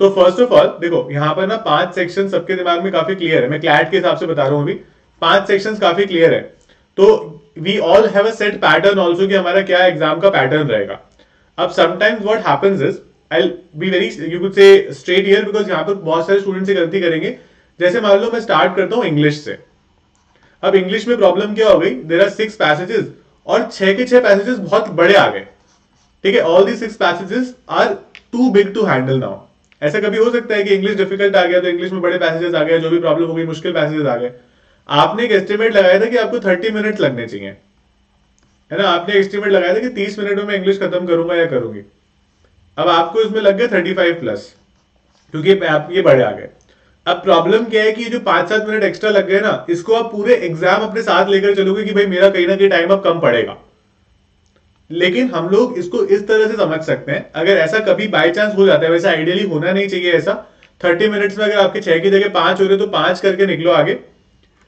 तो first of all देखो, यहाँ पर ना पाँच सेक्शन सबके दिमाग में काफ़ी क्लियर है। मैं क्लैट के हिसाब से बता रहा हूँ अभी। पाँच सेक्शन काफ़ी क्लियर है। तो we all have a set pattern also कि हमारा क्या एग्ज़ाम का पैटर्न रहेगा। अब sometimes what happens is I be very you could say straight here because यहाँ पर बहुत सारे स्टूडेंट से गलती करेंगे। जैसे मान लो मैं स्टार्ट करता हूँ इंग्लिश से। अब इंग्लिश में प्रॉब्लम क्या हो गई? देर आर सिक्स पैसेजेस और छह के छह पैसेजेस बहुत बड़े आ गए। ठीक है? All the six passages are too big to handle now ऐसा कभी हो सकता है कि इंग्लिश डिफ़िकल्ट आ गया तो इंग्लिश में बड़े पैसेजेस आ गए, जो भी प्रॉब्लम हो गई, मुश्किल पैसेजेस आ गए। आपने एक एस्टिमेट लगाया था कि आपको थर्टी मिनट लगने चाहिए। है ना? आपने एस्टिमेट लगाया था कि तीस मिनट में इंग्लिश खत्म करूँगा या करूँगी। अब आपको इसमें लग गए थर्टी फाइव प्लस क्योंकि आप, ये बड़े आ गए। अब प्रॉब्लम क्या है कि जो पाँच सात मिनट एक्स्ट्रा लग गए ना, इसको आप पूरे एग्ज़ाम अपने साथ लेकर चलोगे कि भाई मेरा कहीं ना कहीं टाइम अब कम पड़ेगा। लेकिन हम लोग इसको इस तरह से समझ सकते हैं। अगर ऐसा कभी बाई चांस हो जाता है, वैसे आइडियली होना नहीं चाहिए ऐसा। थर्टी मिनट्स में अगर आपके छह की जगह पाँच हो रहे तो पाँच करके निकलो आगे।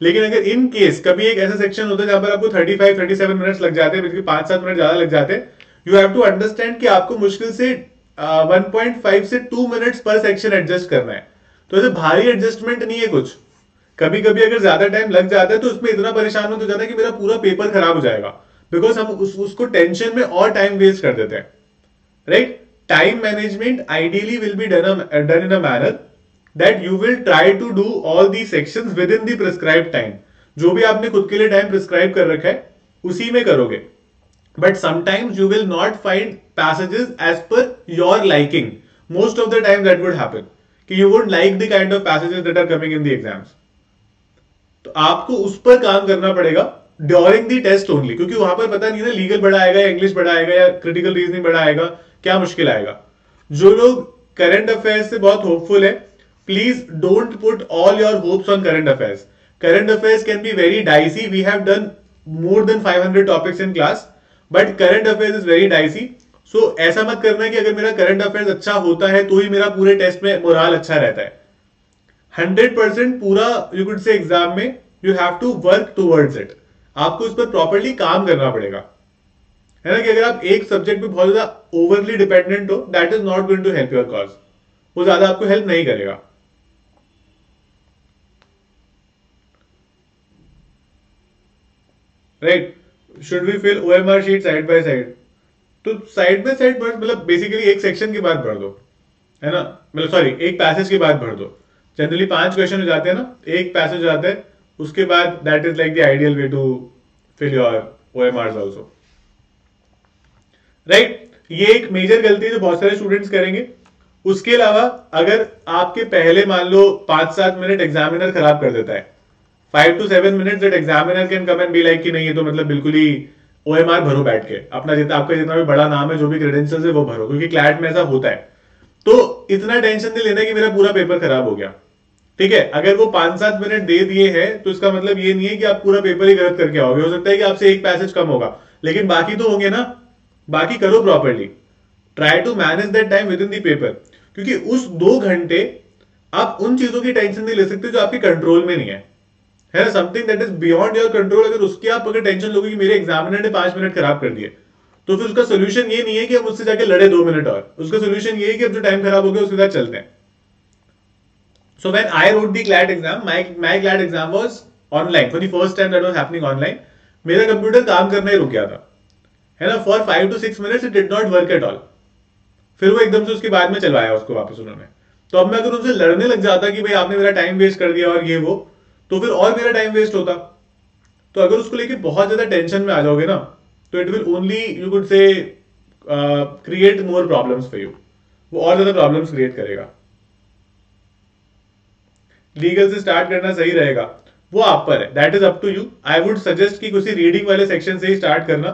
लेकिन अगर इन केस कभी एक ऐसा सेक्शन होता है जहाँ पर आपको thirty five thirty seven minutes लग जाते हैं पाँच सात मिनट ज़्यादा लग जाते हैं यू हैव टू अंडरस्टैंड कि आपको मुश्किल से वन पॉइंट फाइव से टू मिनट्स पर सेक्शन एडजस्ट करना है। तो ऐसे भारी एडजस्टमेंट नहीं है कुछ। कभी कभी अगर ज़्यादा टाइम लग जाता है तो उसमें इतना परेशान हो तो जाता है कि मेरा पूरा पेपर खराब हो जाएगा। बिकॉज़ हम उस, उसको टेंशन में और टाइम वेस्ट कर देते हैं. Right time management ideally will be done done in a manner that you will try to do all the section within the prescribe time जो भी आपने खुद के लिए टाइम प्रिस्क्राइब कर रखा है उसी में करोगे. But sometimes you will not find passages as per your liking most of the time that would happen कि you would like the kind of passages that are coming in the exams तो आपको उस पर काम करना पड़ेगा during the test only क्योंकि वहाँ पर पता नहीं ना लीगल बड़ा आएगा या इंग्लिश बड़ा आएगा या क्रिटिकल रीजनिंग बड़ा आएगा क्या मुश्किल आएगा। जो लोग करंट अफेयर्स से बहुत होपफुल है please don't put all your hopes on current affairs current affairs can be very dicey we have done more than 500 topics in class but current affairs is very dicey so ऐसा मत करना कि अगर मेरा current affairs अच्छा होता है तो ही मेरा पूरे टेस्ट में मोराल अच्छा रहता है। हंड्रेड परसेंट पूरा यू कुड से एग्ज़ाम में you have to work towards it आपको इस पर प्रॉपरली काम करना पड़ेगा। है ना कि अगर आप एक सब्जेक्ट पे बहुत ज़्यादा ओवरली डिपेंडेंट हो that is not going to help your cause वो ज़्यादा आपको हेल्प नहीं करेगा। Right should we fill O M R sheet side by side तो साइड बाय साइड मतलब बेसिकली एक सेक्शन की बात भर दो। है ना? मतलब सॉरी एक पैसेज की बात भर दो। जनरली पाँच क्वेश्चन हो जाते हैं ना, एक पैसेज हो जाता है उसके बाद that is like the ideal way to fill your O M R also right ये एक मेजर गलती है जो बहुत सारे स्टूडेंट्स करेंगे। उसके अलावा अगर आपके पहले मान लो पाँच सात मिनट एग्जामिनर खराब कर देता है five to seven minute that examiner can come and be like कि नहीं है तो मतलब बिल्कुल ही ओ एम आर भरो बैठ के। अपना जितना, आपका जितना भी बड़ा नाम है, जो भी क्रेडेंशियल है, वो भरो, क्योंकि क्लैट में ऐसा होता है। तो इतना टेंशन नहीं लेना कि मेरा पूरा पेपर खराब हो गया। ठीक है, अगर वो पाँच सात मिनट दे दिए हैं तो इसका मतलब ये नहीं है कि आप पूरा पेपर ही गलत करके आओगे। हो सकता है कि आपसे एक पैसेज कम होगा, लेकिन बाकी तो होंगे ना। बाकी करो properly try to manage that time within the paper क्योंकि उस दो घंटे आप उन चीज़ों की टेंशन नहीं ले सकते जो आपके कंट्रोल में नहीं है। है ना? Something that is beyond your control अगर उसकी आप अगर टेंशन लोगे कि मेरे एग्जामिनर ने पाँच मिनट खराब कर दिए तो फिर उसका सोल्यूशन ये नहीं है कि हम उससे जाके लड़े दो मिनट और। उसका सोल्यूशन ये है कि अब जो टाइम खराब हो गया, उसके साथ चलते हैं। So when I wrote the CLAT exam, my my CLAT exam was online. For the first time that was happening online. मेरा कंप्यूटर काम करना ही रुक गया था। है ना? For five to six minutes it did not work at all फिर वो एकदम से उसके बाद में चलवाया उसको वापस उन्होंने। तो अब मैं अगर उनसे लड़ने लग जाता कि भाई आपने मेरा टाइम वेस्ट कर दिया और ये वो तो फिर और मेरा टाइम वेस्ट होता। तो अगर उसको लेके बहुत ज़्यादा टेंशन में आ जाओगे ना तो it will only you could say create more problems for you वो और ज़्यादा प्रॉब्लम्स क्रिएट करेगा। लीगल से स्टार्ट करना सही रहेगा। वो आप पर है। That is up to you I would suggest कि किसी रीडिंग वाले सेक्शन से ही स्टार्ट करना।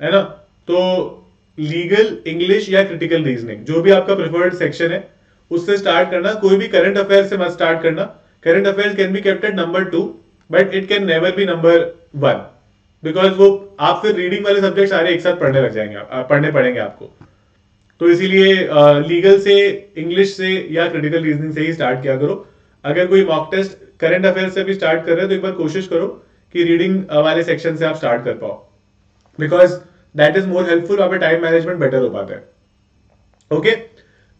है ना? तो लीगल इंग्लिश या क्रिटिकल रीजनिंग जो भी आपका प्रिफर्ड सेक्शन है, उससे स्टार्ट करना। कोई भी करंट अफेयर से मत स्टार्ट करना। Current affair can be kept number two but it can never be number one because वो आप फिर रीडिंग वाले सब्जेक्ट सारे एक साथ पढ़ने लग जाएँगे पढ़ने पड़ेंगे आपको। तो इसीलिए लीगल से इंग्लिश से या क्रिटिकल रीजनिंग से ही स्टार्ट किया करो। अगर कोई मॉक टेस्ट करंट अफेयर से भी स्टार्ट कर रहे हो तो एक बार कोशिश करो कि रीडिंग वाले सेक्शन से आप स्टार्ट कर पाओ। Because that is more helpful वहाँ पे टाइम मैनेजमेंट बेटर हो पाता है। ओके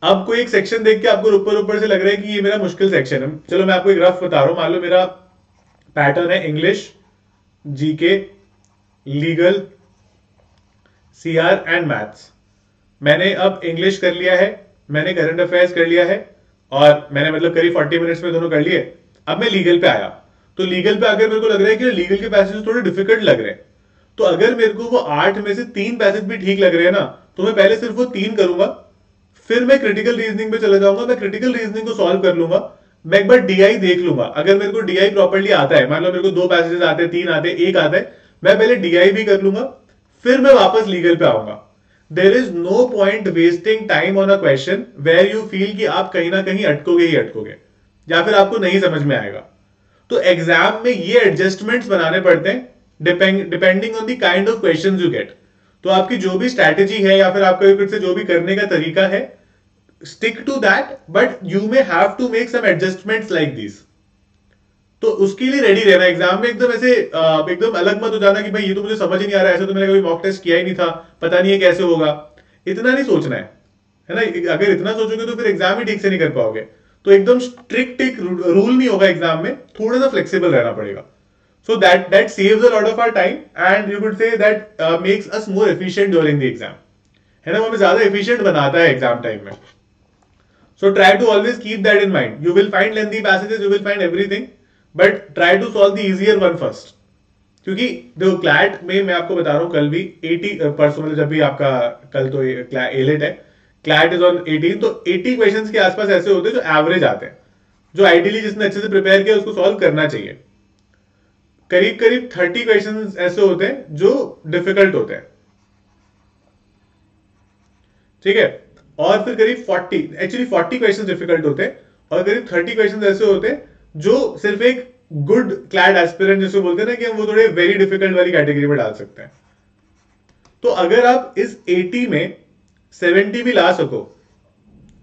अब कोई एक सेक्शन देख के आपको ऊपर ऊपर से लग रहा है कि ये मेरा मुश्किल सेक्शन है। चलो, मैं आपको एक रफ बता रहा हूँ। मान लो, मेरा पैटर्न है English GK legal CR and maths मैंने अब इंग्लिश कर लिया है, मैंने करंट अफेयर्स कर लिया है और मैंने मतलब करीब फोर्टी मिनट्स में दोनों कर लिए। अब मैं लीगल पे आया। तो लीगल पे अगर मेरे को लग रहा है कि लीगल के पैसेज थोड़े डिफ़िकल्ट लग रहे हैं। तो अगर मेरे को वो आठ में से तीन पैसेज भी ठीक लग रहे हैं ना तो मैं पहले सिर्फ़ वो तीन करूँगा। फिर मैं क्रिटिकल रीजनिंग पे चला जाऊँगा, मैं क्रिटिकल रीजनिंग को सॉल्व कर लूँगा। मैं एक बार डीआई देख लूँगा। अगर मेरे को डीआई प्रॉपरली आता है, मान लो मेरे को दो पैसेजेस आते हैं, तीन आते हैं, एक आता है, मैं पहले डीआई भी कर लूँगा। फिर मैं वापस लीगल पे आऊँगा। There is no point wasting time on a question where you feel कि आप कहीं ना कहीं अटकोगे ही अटकोगे, या फिर आपको नहीं समझ में आएगा। तो एग्ज़ाम में ये एडजस्टमेंट्स बनाने पड़ते हैं depending on the kind of question you get तो आपकी जो भी स्ट्रैटेजी है, या फिर आपका फिर से जो भी करने का तरीका है stick to that but you may have to make some adjustments like this तो उसके लिए रेडी रहना एग्ज़ाम में एकदम ऐसे एकदम अलग मत हो जाना कि भाई ये तो मुझे समझ ही नहीं आ रहा है ऐसे तो मैंने कभी मॉक टेस्ट किया ही नहीं था, पता नहीं है कैसे होगा। इतना नहीं सोचना है है ना? अगर इतना सोचोगे तो फिर एग्ज़ाम ही ठीक से नहीं कर पाओगे। तो एकदम स्ट्रिक्ट एक रूल नहीं होगा एग्ज़ाम में, थोड़ा सा फ्लेक्सिबल रहना पड़ेगा। So that that saves a lot of our time and you could say that makes us more efficient during the exam है ना? वो हमें ज़्यादा एफिशिएंट बनाता है एग्ज़ाम टाइम में। So try to always keep that in mind you will find lengthy passages you will find everything but try to solve the easier one first क्योंकि देखो क्लैट में मैं आपको बता रहा हूँ, कल भी 80 परसों मतलब जब भी आपका, कल तो एलेट है। क्लैट इज़ ऑन 18 तो 80 क्वेश्चंस के आसपास ऐसे होते हैं जो एवरेज आते हैं। जो आइडियली जिसने अच्छे से प्रिपेयर किया, उसको सॉल्व करना चाहिए। करीब करीब 30 क्वेश्चन ऐसे होते हैं जो डिफ़िकल्ट होते हैं। ठीक है? और फिर करीब 40 एक्चुअली 40 क्वेश्चन डिफ़िकल्ट होते हैं। और करीब 30 क्वेश्चन ऐसे होते हैं जो सिर्फ़ एक गुड क्लैड एस्पिरेंट जिसको बोलते हैं ना कि हम वो थोड़े वेरी डिफ़िकल्ट वाली कैटेगरी में डाल सकते हैं। तो अगर आप इस 80 में 70 भी ला सको,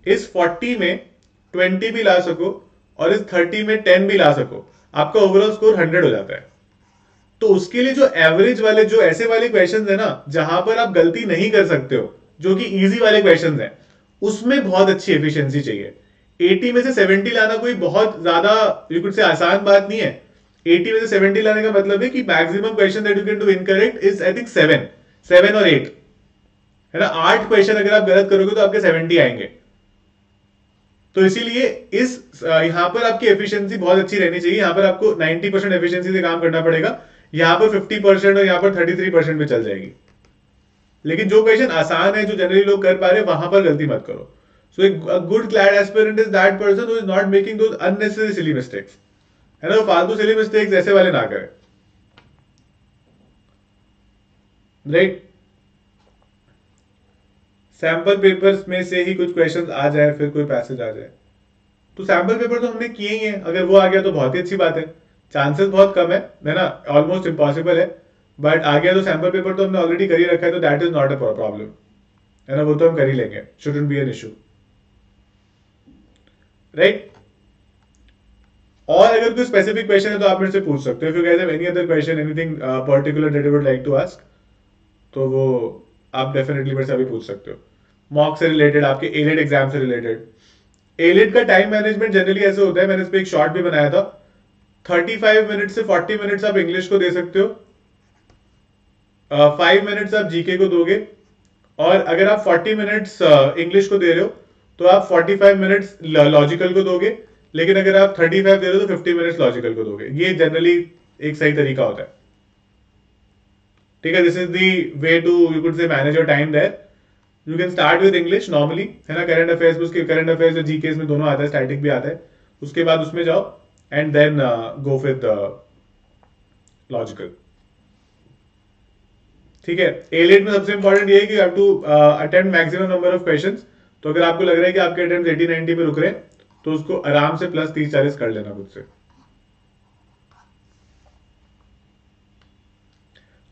इस 40 में 20 भी ला सको और इस 30 में 10 भी ला सको, आपका ओवरऑल स्कोर 100 हो जाता है। तो उसके लिए जो एवरेज वाले, जो ऐसे वाले क्वेश्चन है ना, जहाँ पर आप गलती नहीं कर सकते हो, जो कि इजी वाले क्वेश्चन है, उसमें बहुत अच्छी एफिशिएंसी चाहिए। 80 में से 70 लाना कोई बहुत ज़्यादा यू से आसान बात नहीं है। 80 में से 70 लाने का मतलब है कि maximum question that you can do incorrect is, I think, seven. Seven और एट। है ना? आठ क्वेश्चन अगर आप गलत करोगे तो आपके 70 आएँगे। तो इसीलिए इस यहाँ पर आपकी एफिशिएंसी बहुत अच्छी रहनी चाहिए। यहाँ पर आपको 90 परसेंट एफिशिएंसी से काम करना पड़ेगा। यहाँ पर 50 परसेंट और यहाँ पर 33 परसेंट में चल जाएगी। लेकिन जो क्वेश्चन आसान है, जो जनरली लोग कर पा रहे हैं, वहाँ पर गलती मत करो। So a, good CLAD aspirant is that person who is not making those unnecessary silly mistakes. है ना? फालतू सिली मिस्टेक्स ऐसे वाले ना करें। राइट सैंपल पेपर्स में से ही कुछ क्वेश्चंस आ जाए फिर कोई पैसेज आ जाए। तो सैंपल पेपर तो हमने किए ही हैं। अगर वो आ गया तो बहुत ही अच्छी बात है। चांसेस बहुत कम है है ना? ऑलमोस्ट इम्पॉसिबल है। बट आ गया तो सैंपल पेपर तो हमने ऑलरेडी कर ही रखा है तो that is not a problem है ना? वो तो हम कर ही लेंगे। Shouldn't be an issue right और अगर कोई स्पेसिफिक क्वेश्चन है तो आप मेरे से पूछ सकते हो। If you guys have any other question anything particular that you would like to ask तो वो आप डेफिनेटली मेरे से अभी पूछ सकते हो। मॉक से रिलेटेड आपके एलिट एग्ज़ाम से रिलेटेड एलिट का टाइम मैनेजमेंट जनरली ऐसे होता है मैंने इस पर एक शॉर्ट भी बनाया था। 35 मिनट से 40 मिनट्स आप इंग्लिश को दे सकते हो। फाइव uh, मिनट्स आप जीके को दोगे। और अगर आप 40 मिनट्स इंग्लिश को दे रहे हो तो आप 45 मिनट्स लॉजिकल को दोगे, लेकिन अगर आप 35 दे रहे हो तो 50 मिनट्स लॉजिकल को दोगे। ये जनरली एक सही तरीका होता है। ठीक है this is the way to you could say manage your time there you can start with English normally है ना? करंट अफेयर्स में उसके करंट अफेयर्स और जीके में दोनों आता है स्टैटिक भी आता है। उसके बाद उसमें जाओ and then go with logical ठीक है? एलिट में सबसे इंपॉर्टेंट ये है कि you have to attempt maximum number of questions तो अगर आपको लग रहा है कि आपके अटेम्प्ट एटी नाइनटी पे रुक रहे तो उसको आराम से प्लस तीस, चालीस कर लेना खुद से।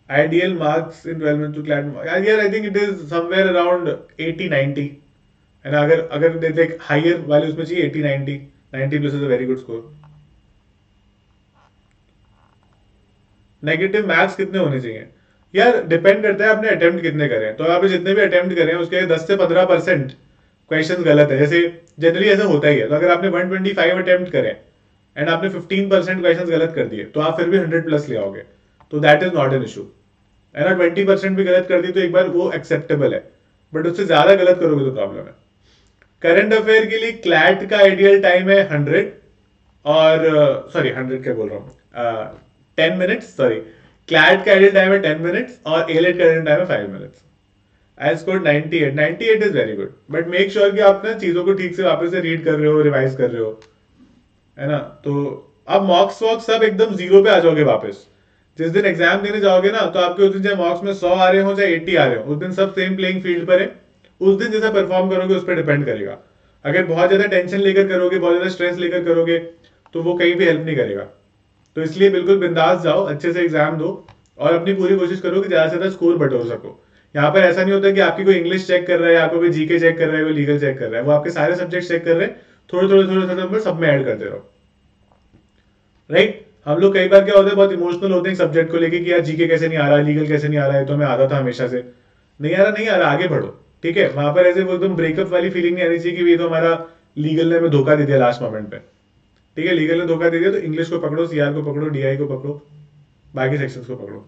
Ideal marks in 12 to CLAT yeah I think it is somewhere around 80 90 and अगर अगर हायर वाले उसमें चाहिए 80 90 90 plus is a very good score negative marks कितने होने चाहिए? यार डिपेंड करता है आपने अटेम्प्ट कितने करें। तो आप जितने भी अटेम्प्ट करें, उसके 10 से 15 परसेंट क्वेश्चन गलत है। जैसे जनरली ऐसा होता ही है। तो अगर आपने 125 अटेम्प्ट करे एंड आपने 15 परसेंट क्वेश्चन गलत कर दिए तो आप फिर भी 100 प्लस ले आओगे। तो that is not an issue है ना? ट्वेंटी परसेंट भी गलत कर दी तो एक बार वो एक्सेप्टेबल है। बट उससे ज़्यादा गलत करोगे तो प्रॉब्लम है। करंट अफेयर के लिए क्लैट का आइडियल टाइम है हंड्रेड और सॉरी हंड्रेड क्या बोल रहा हूँ? टेन मिनट्स सॉरी क्लैट का आइडियल टाइम है टेन मिनट्स और एलेट का आइडियल टाइम है five minutes I score 98 98 is very good but make sure कि आप ना चीज़ों को ठीक से वापस से रीड कर रहे हो रिवाइज कर रहे हो। है ना? तो अब मॉक्स वॉक्स सब एकदम ज़ीरो पे आ जाओगे वापस। जिस दिन एग्ज़ाम देने जाओगे ना तो आपके उस दिन चाहे मार्क्स में सौ आ रहे हो, चाहे एट्टी आ रहे हो, उस दिन सब सेम प्लेइंग फ़ील्ड पर है। उस दिन जैसा परफॉर्म करोगे, उस पर डिपेंड करेगा। अगर बहुत ज़्यादा टेंशन लेकर करोगे, बहुत ज़्यादा स्ट्रेस लेकर करोगे तो वो कहीं भी हेल्प नहीं करेगा। तो इसलिए बिल्कुल बिंदास जाओ, अच्छे से एग्ज़ाम दो, और अपनी पूरी कोशिश करो कि ज़्यादा से ज़्यादा स्कोर बटोर सको यहाँ पर ऐसा नहीं होता कि आपकी कोई इंग्लिश चेक कर रहा है आपको कोई जीके चेक कर रहा है, कोई लीगल चेक कर रहा है। वो आपके सारे सब्जेक्ट चेक कर रहे हैं। थोड़े थोड़े थोड़े थोड़े नंबर सब में ऐड करते रहो। राइट हम लोग कई बार क्या होते हैं, बहुत इमोशनल होते हैं सब्जेक्ट को लेके कि यार जीके कैसे नहीं आ रहा लीगल कैसे नहीं आ रहा है तो मैं आता था हमेशा से। नहीं आ रहा, नहीं आ रहा, आगे बढ़ो। ठीक है? वहाँ पर ऐसे वो एकदम ब्रेकअप वाली फीलिंग नहीं आनी चाहिए कि तो हमारा लीगल ने हमें धोखा दे दिया लास्ट मोमेंट पे। ठीक है? लीगल ने धोखा दे दिया तो इंग्लिश को पकड़ो सीआर को पकड़ो डीआई को पकड़ो, बाकी सेक्शंस को पकड़ो।